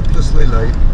hopelessly late.